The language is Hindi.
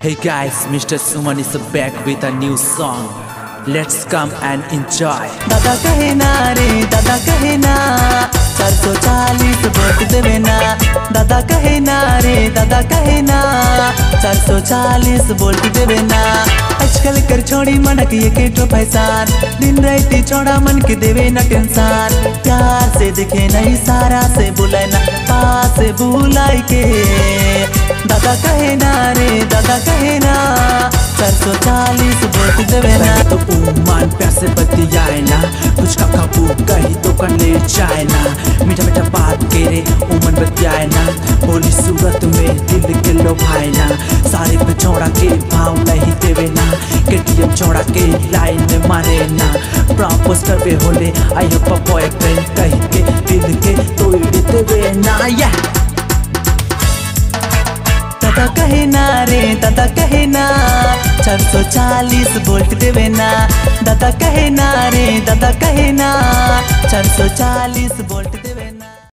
Hey guys, Mr. Suman is back with a new song. Let's come and enjoy. दादा कहे ना रे दादा कहे ना। चार सौ चालीस वोट देवे ना। दादा कहे ना रे दादा कहे ना। चार सौ चालीस वोट देवे ना। आजकल कर छोड़ी मन के ये केटो दिन रात छोड़ा मन के देवे ना टेंशन प्यार से देखे नहीं सारा से बुलाए ना। पास बुलाई के। दादा कहे ना रे, दादा कहे ना। चार सौ चालीस वोट देवे ना। तो उमान प्यार से बतियाए ना। कुछ का काबू कही तो कर ले जाए ना। मीठा मीठा बात करे, उमन बतियाए ना। बोली सूरत में दिल के लोभाए ना। सारे पे चौड़ा के भाव नहीं देवे ना। केटीएम चौड़ा के लाइन में मारे ना। प्रपोज करवे होले आई होप बॉयफ्रेंड कही के दिल के तोड़ देवे ना। या दादा कहे ना रे दादा कहे ना। चार सौ चालीस बोल्ट देवे ना। दादा कहे ना रे दादा कहे ना। चार सौ चालीस वोल्ट